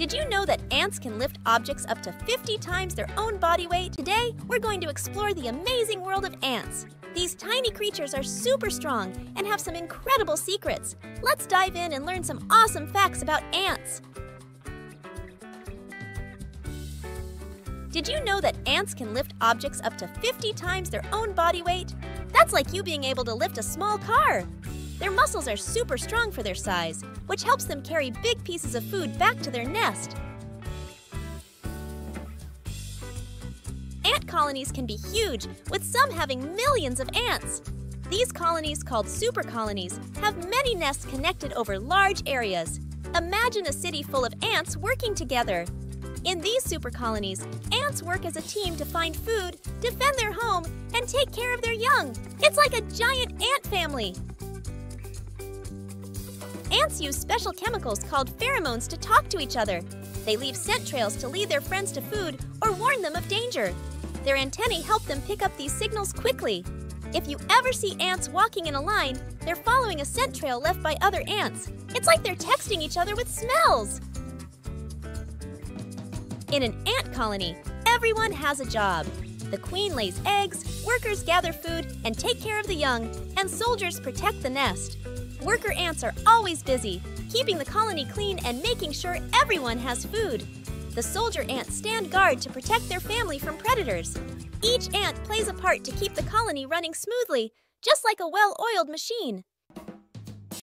Did you know that ants can lift objects up to 50 times their own body weight? Today, we're going to explore the amazing world of ants. These tiny creatures are super strong and have some incredible secrets. Let's dive in and learn some awesome facts about ants. Did you know that ants can lift objects up to 50 times their own body weight? That's like you being able to lift a small car. Their muscles are super strong for their size, which helps them carry big pieces of food back to their nest. Ant colonies can be huge, with some having millions of ants. These colonies, called super colonies, have many nests connected over large areas. Imagine a city full of ants working together. In these super colonies, ants work as a team to find food, defend their home, and take care of their young. It's like a giant ant family. Ants use special chemicals called pheromones to talk to each other. They leave scent trails to lead their friends to food or warn them of danger. Their antennae help them pick up these signals quickly. If you ever see ants walking in a line, they're following a scent trail left by other ants. It's like they're texting each other with smells. In an ant colony, everyone has a job. The queen lays eggs, workers gather food and take care of the young, and soldiers protect the nest. Worker ants are always busy, keeping the colony clean and making sure everyone has food. The soldier ants stand guard to protect their family from predators. Each ant plays a part to keep the colony running smoothly, just like a well-oiled machine.